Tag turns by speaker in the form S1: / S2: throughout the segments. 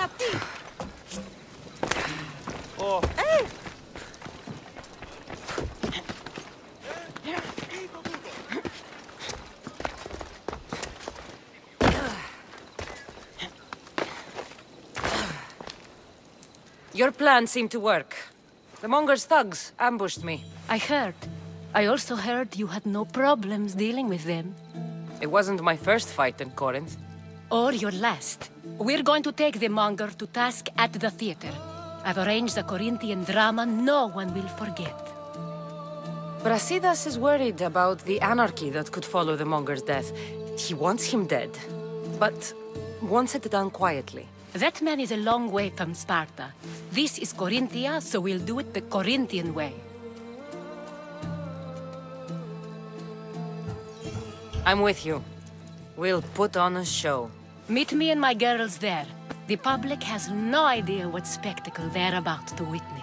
S1: Via ti!
S2: Oh, eh.
S3: Your plan seemed to work. The Monger's thugs ambushed me.
S4: I heard. I also heard you had no problems dealing with them.
S3: It wasn't my first fight in Corinth.
S4: Or your last. We're going to take the monger to task at the theater. I've arranged a Corinthian drama no one will forget.
S3: Brasidas is worried about the anarchy that could follow the Monger's death. He wants him dead, but wants it done quietly.
S4: That man is a long way from Sparta. This is Corinthia, so we'll do it the Corinthian way.
S3: I'm with you. We'll put on a show.
S4: Meet me and my girls there. The public has no idea what spectacle they're about to witness.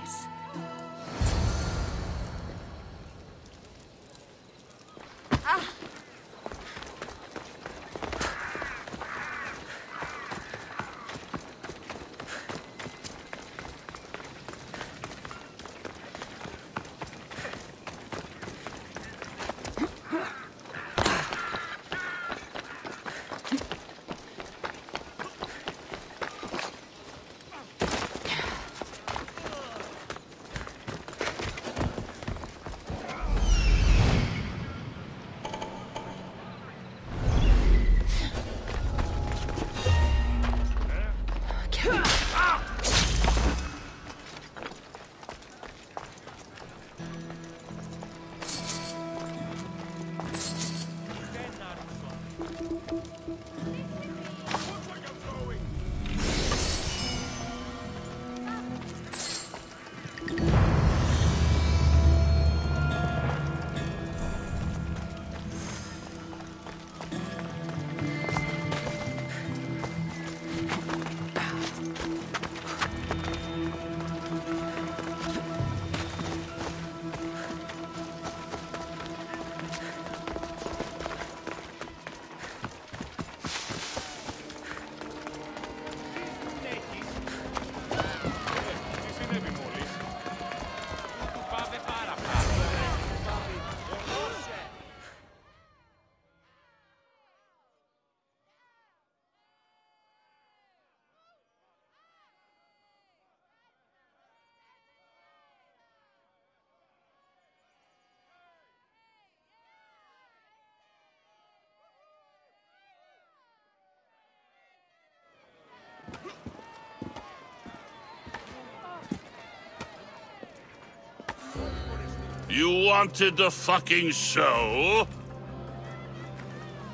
S5: You wanted the fucking show?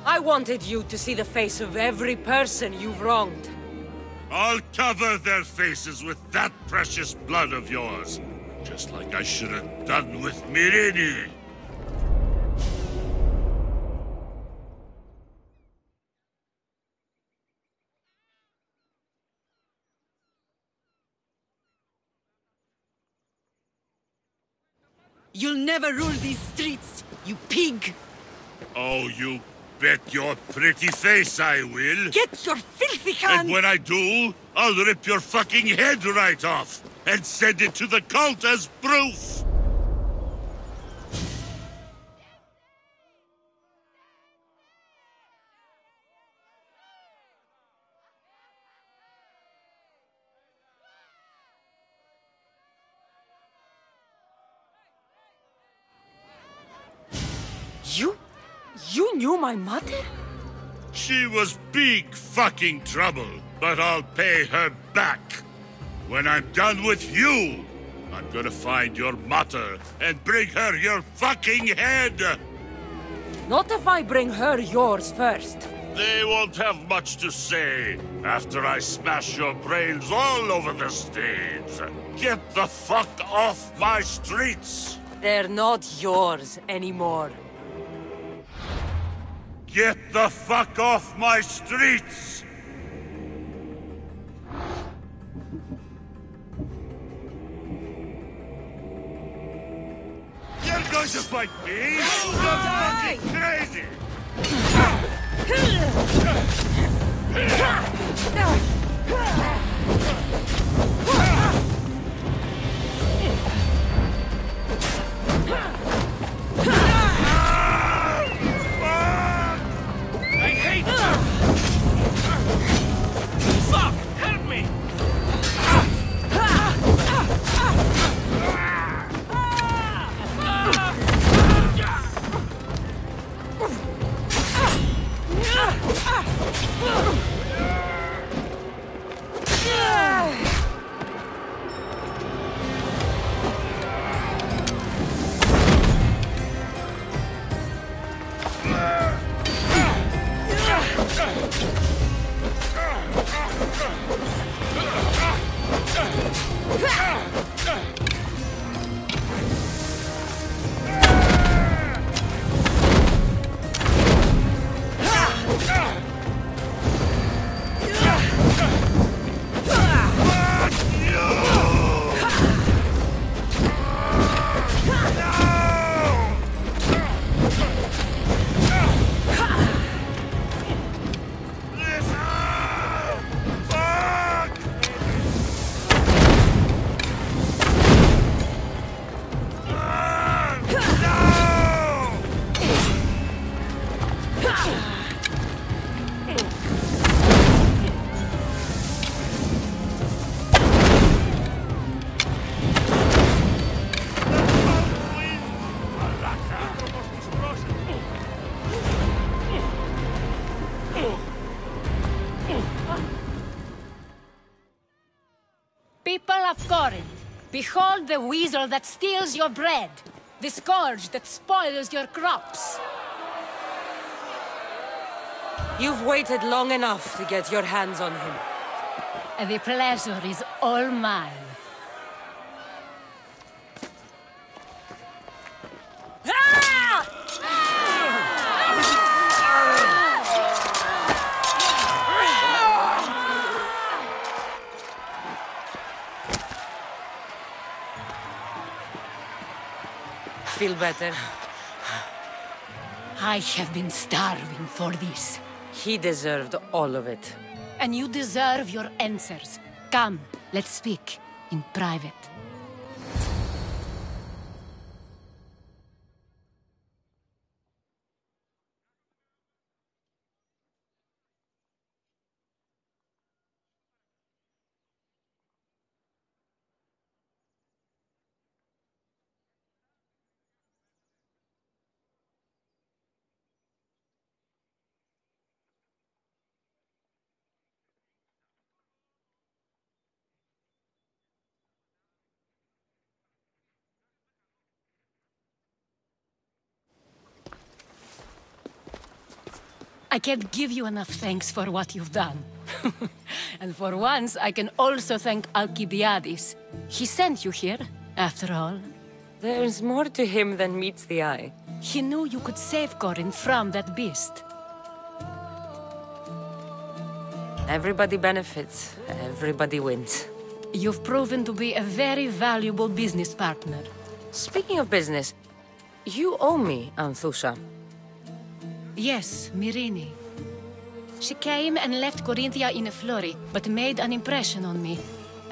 S3: I wanted you to see the face of every person you've wronged.
S5: I'll cover their faces with that precious blood of yours. Just like I should have done with Myrrine.
S1: You'll never rule these streets, you pig!
S5: Oh, you bet your pretty face I will.
S1: Get your filthy hands!
S5: And when I do, I'll rip your fucking head right off and send it to the cult as proof.
S3: My mother?
S5: She was big fucking trouble, but I'll pay her back. When I'm done with you, I'm gonna find your mother and bring her your fucking head!
S3: Not if I bring her yours first.
S5: They won't have much to say after I smash your brains all over the stage. Get the fuck off my streets!
S3: They're not yours anymore.
S5: Get the fuck off my streets! You're going to fight me? You're fucking crazy!
S4: Corinth, behold the weasel that steals your bread, the scourge that spoils your crops.
S3: You've waited long enough to get your hands on him.
S4: And the pleasure is all mine.
S3: Feel better?
S4: I have been starving for this.
S3: He deserved all of it.
S4: And you deserve your answers. Come, let's speak in private. I can't give you enough thanks for what you've done. and for once, I can also thank Alcibiades. He sent you here, after all.
S3: There's more to him than meets the eye.
S4: He knew you could save Corinth from that beast.
S3: Everybody benefits, everybody wins.
S4: You've proven to be a very valuable business partner.
S3: Speaking of business, you owe me, Anthusa.
S4: Yes, Myrrine. She came and left Corinthia in a flurry, but made an impression on me,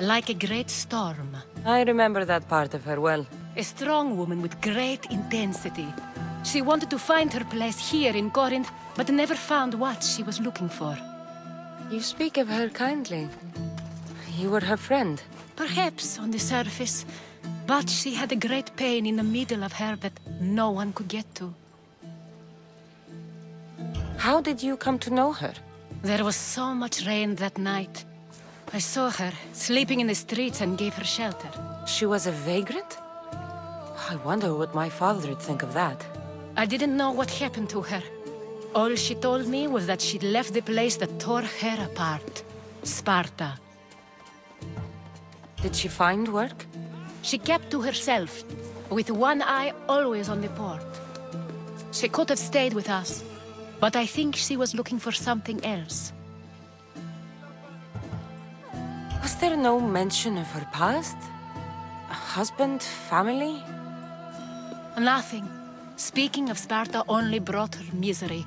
S4: like a great storm.
S3: I remember that part of her well.
S4: A strong woman with great intensity. She wanted to find her place here in Corinth, but never found what she was looking for.
S3: You speak of her kindly. You were her friend.
S4: Perhaps on the surface, but she had a great pain in the middle of her that no one could get to.
S3: How did you come to know her?
S4: There was so much rain that night. I saw her, sleeping in the streets and gave her shelter.
S3: She was a vagrant? I wonder what my father would think of that.
S4: I didn't know what happened to her. All she told me was that she'd left the place that tore her apart. Sparta.
S3: Did she find work?
S4: She kept to herself, with one eye always on the port. She could have stayed with us, but I think she was looking for something else.
S3: Was there no mention of her past? A husband, family?
S4: Nothing. Speaking of Sparta only brought her misery.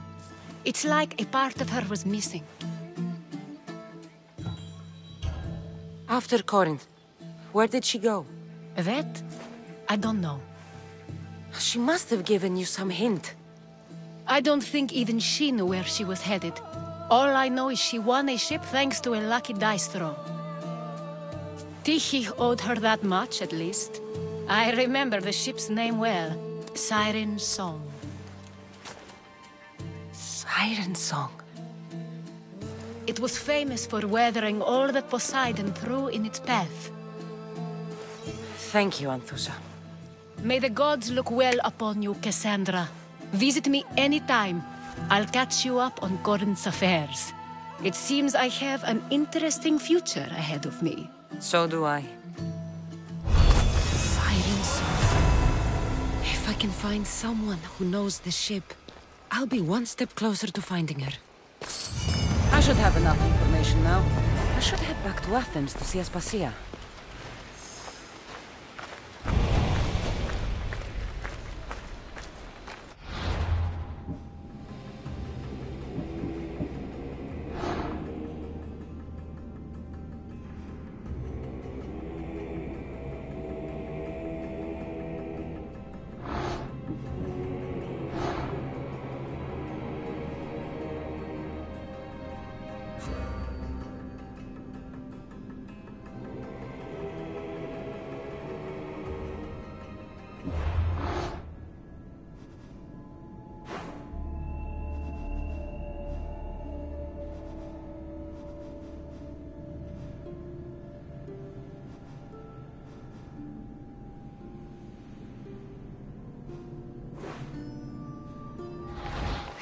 S4: It's like a part of her was missing.
S3: After Corinth, where did she go?
S4: That? I don't know.
S3: She must have given you some hint.
S4: I don't think even she knew where she was headed. All I know is she won a ship thanks to a lucky dice throw. Tyche owed her that much, at least. I remember the ship's name well. Siren Song.
S3: Siren song.
S4: It was famous for weathering all that Poseidon threw in its path.
S3: Thank you, Anthusa.
S4: May the gods look well upon you, Kassandra. Visit me anytime. I'll catch you up on Corinth's affairs. It seems I have an interesting future ahead of me.
S3: So do I. Siren song. If I can find someone who knows the ship, I'll be one step closer to finding her. I should have enough information now. I should head back to Athens to see Aspasia.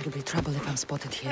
S3: It'll be trouble if I'm spotted here.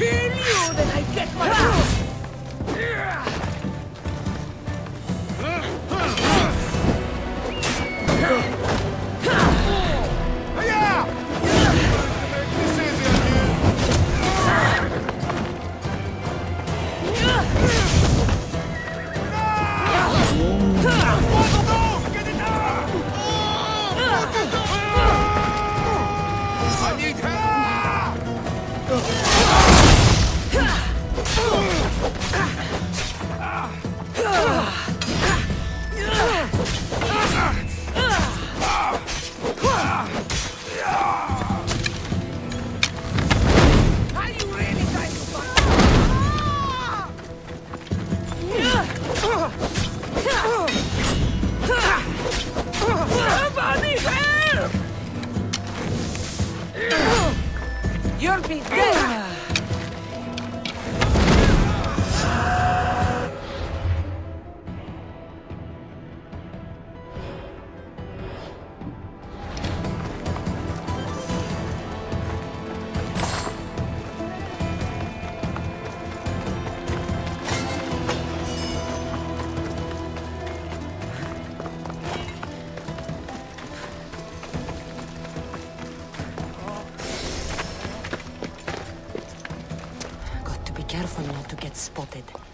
S1: Kill you, then I get my
S2: spotted.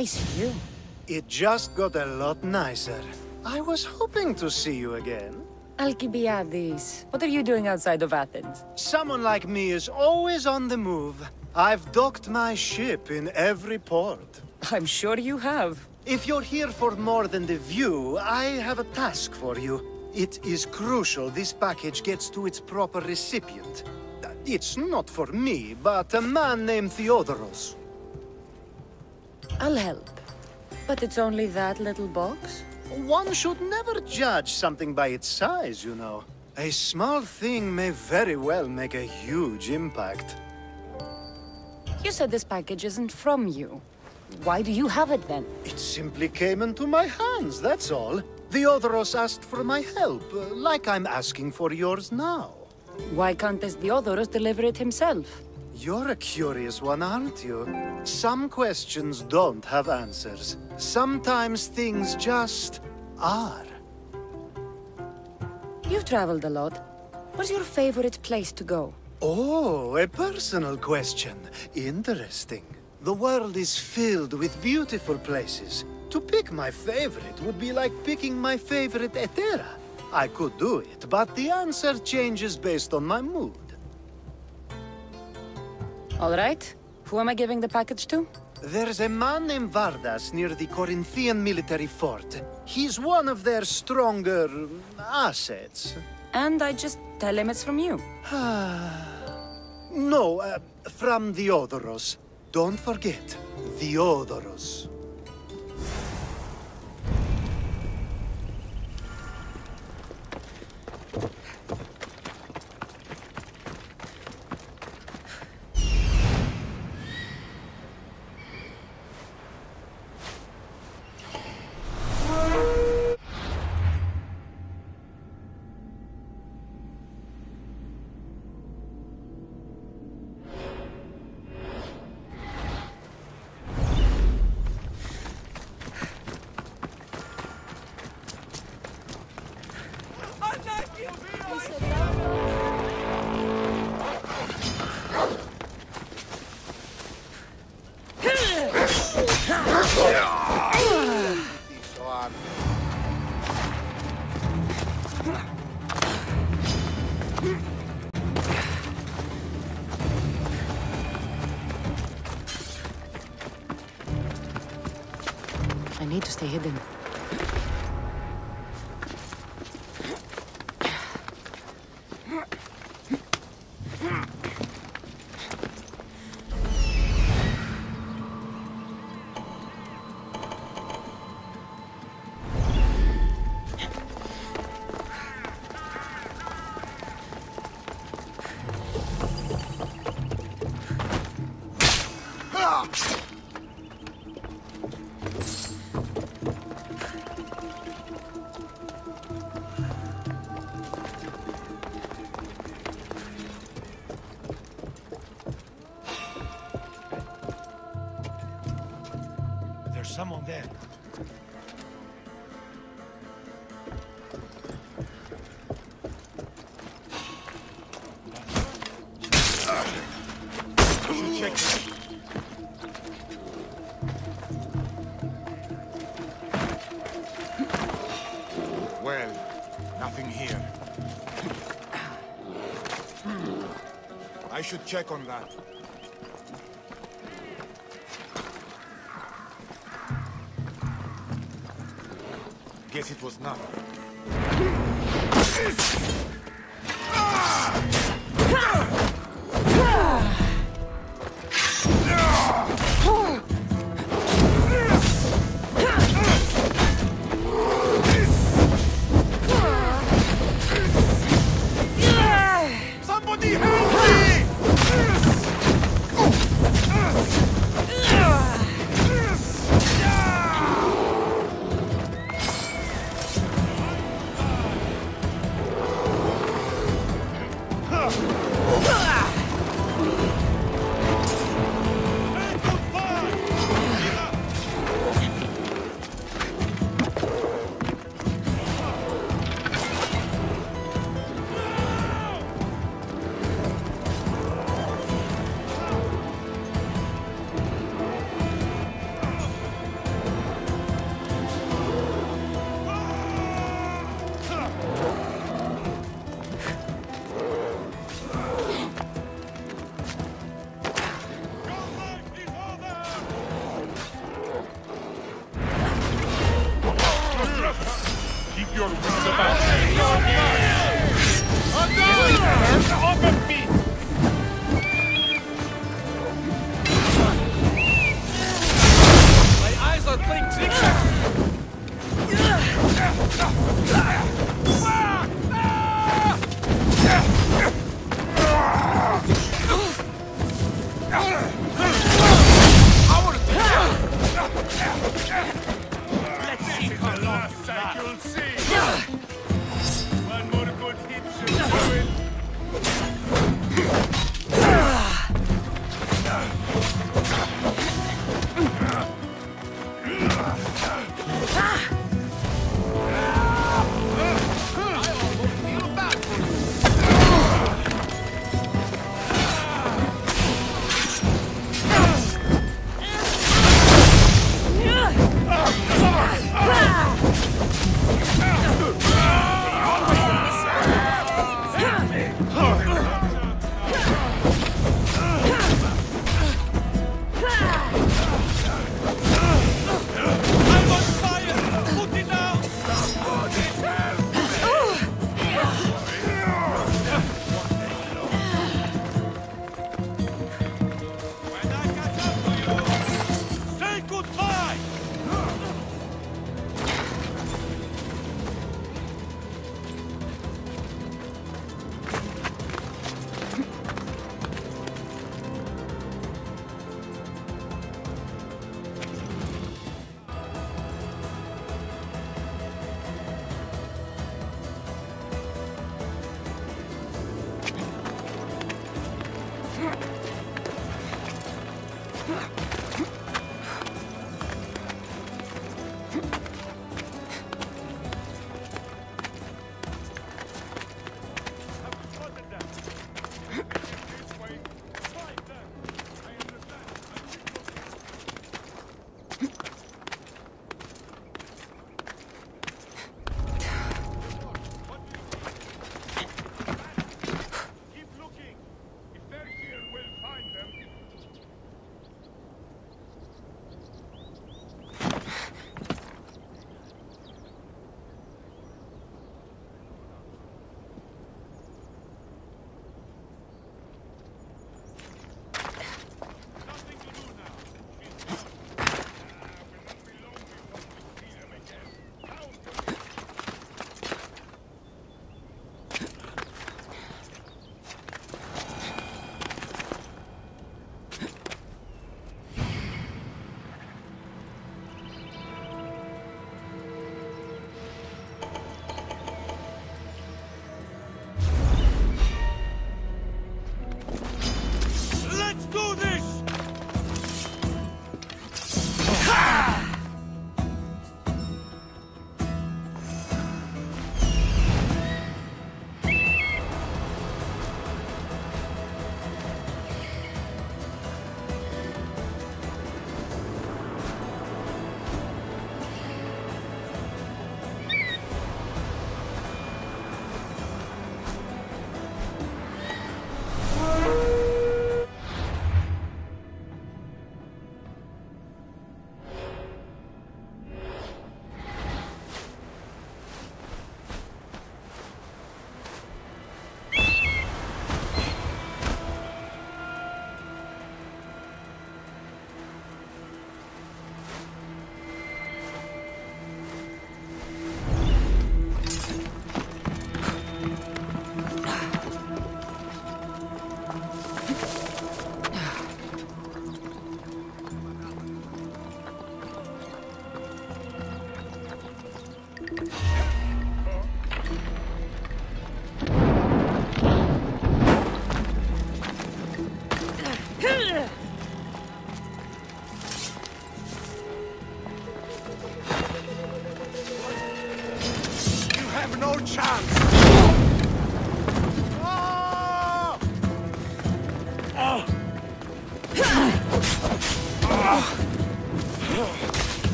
S3: Nice view.
S6: It just got a lot nicer. I was hoping to see you again.
S3: Alcibiades, what are you doing outside of Athens?
S6: Someone like me is always on the move. I've docked my ship in every port.
S3: I'm sure you have.
S6: If you're here for more than the view, I have a task for you. It is crucial this package gets to its proper recipient. It's not for me, but a man named Theodoros.
S3: I'll help. But it's only that little box?
S6: One should never judge something by its size, you know. A small thing may very well make a huge impact.
S3: You said this package isn't from you. Why do you have it then?
S6: It simply came into my hands, that's all. Theodoros asked for my help, uh, like I'm asking for yours now.
S3: Why can't this Theodoros deliver it himself?
S6: You're a curious one, aren't you? Some questions don't have answers. Sometimes things just are.
S3: You've traveled a lot. What's your favorite place to go?
S6: Oh, a personal question. Interesting. The world is filled with beautiful places. To pick my favorite would be like picking my favorite hetaera. I could do it, but the answer changes based on my mood.
S3: All right. Who am I giving the package to?
S6: There's a man named Vardas near the Corinthian military fort. He's one of their stronger assets.
S3: And I just tell him it's from you.
S6: no, uh, from Theodoros. Don't forget, Theodoros.
S3: I
S2: should check on that. Guess it was nothing.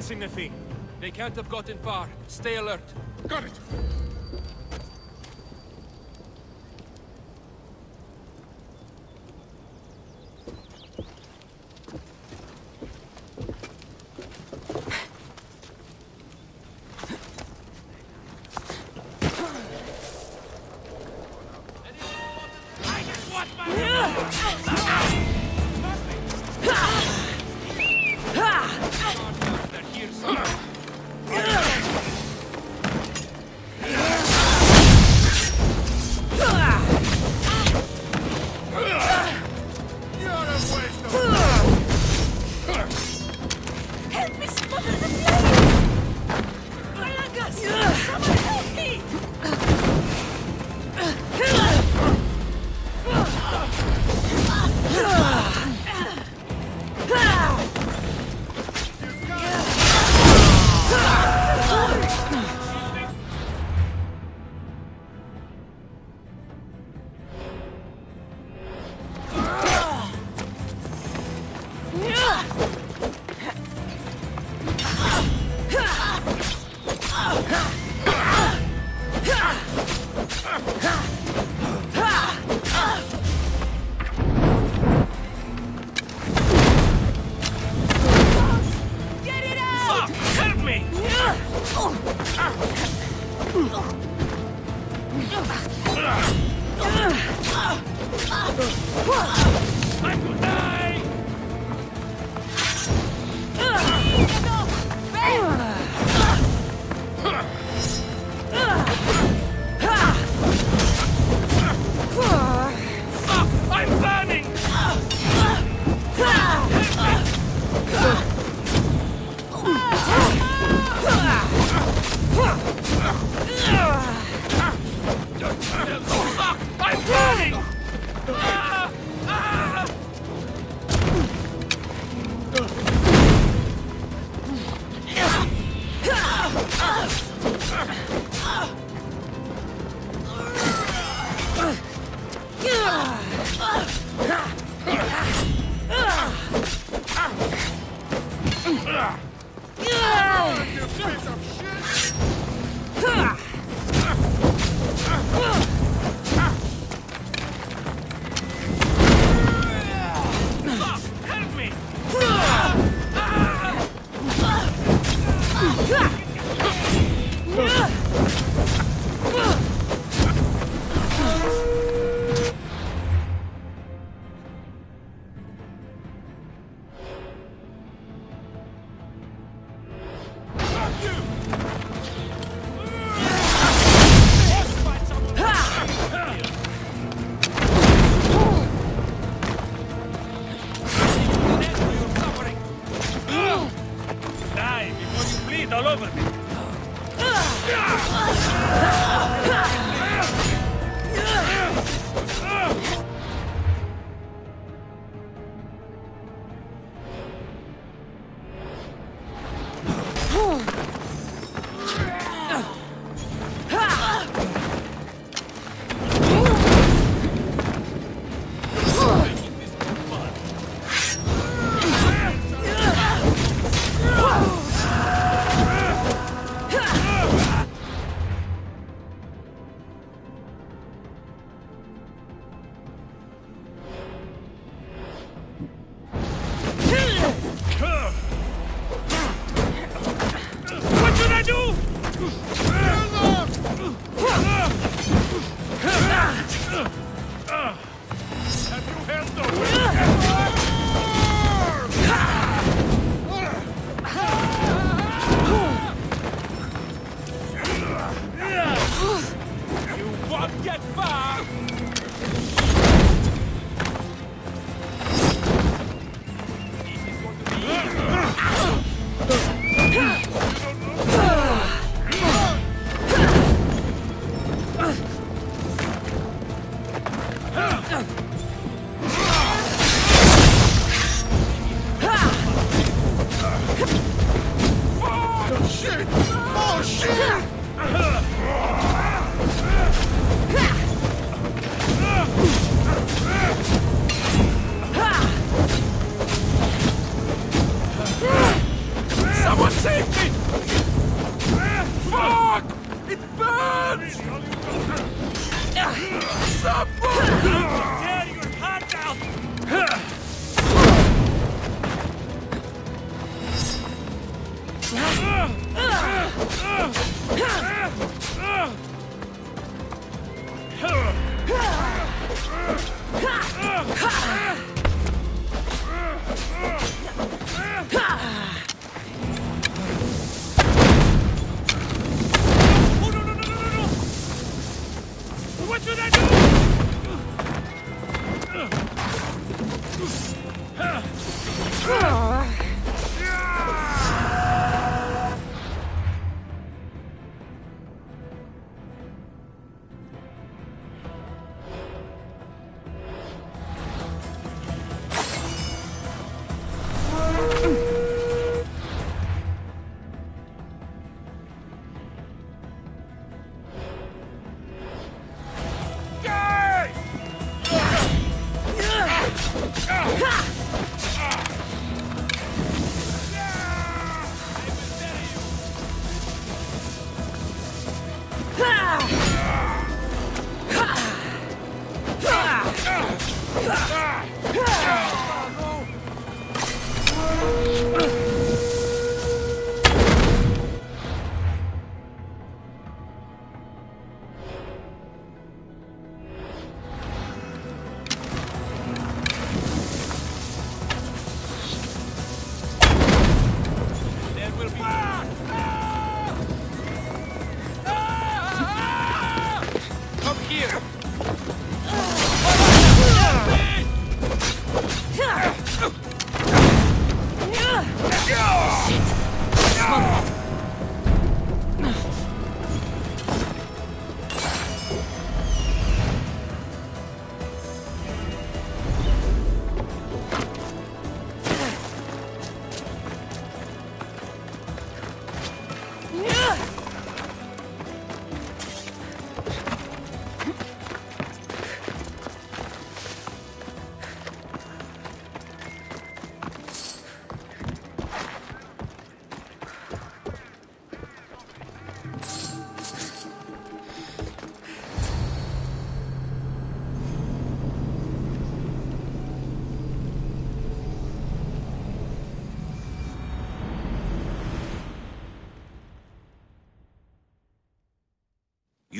S7: Seen
S2: a thing.
S7: They can't have gotten far. Stay alert.
S2: Got it!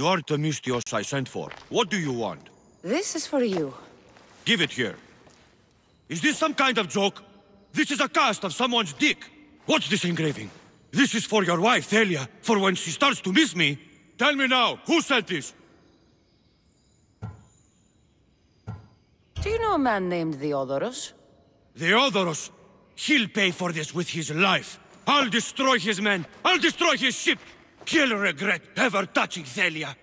S8: You
S7: are the misthios I
S9: sent for. What do you want?
S3: This is for you.
S9: Give it here. Is this some kind of joke? This is a cast of someone's dick. What's this engraving? This is for your wife, Thalia, for when she starts to miss me. Tell me now, who sent this?
S3: Do you know a man named Theodoros?
S9: Theodoros. He'll pay for this with his life. I'll destroy his men. I'll destroy his ship. He'll regret ever touching Thalia.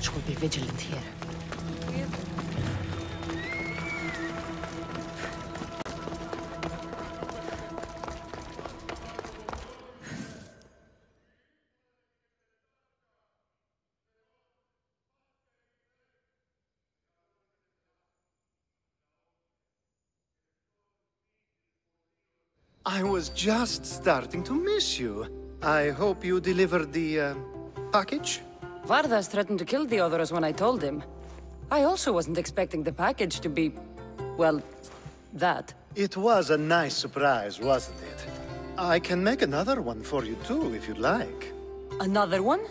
S3: Watch will be vigilant here.
S6: I was just starting to miss you. I hope you delivered the, uh, package?
S3: Vardas threatened to kill Theodoros when I told him. I also wasn't expecting the package to be... well, that.
S6: It was a nice surprise, wasn't it? I can make another one for you too, if you'd like.
S3: Another one?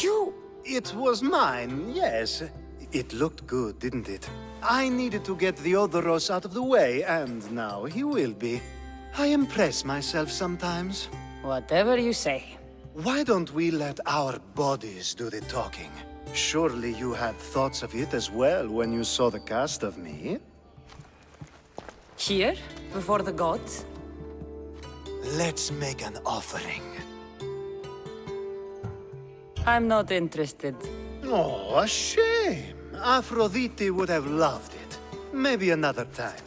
S3: You...
S6: It was mine, yes. It looked good, didn't it? I needed to get Theodoros out of the way, and now he will be. I impress myself sometimes.
S3: Whatever you say.
S6: Why don't we let our bodies do the talking? Surely you had thoughts of it as well when you saw the cast of me?
S3: Here? Before the gods?
S6: Let's make an offering.
S3: I'm not interested.
S6: Oh, a shame. Aphrodite would have loved it. Maybe another time.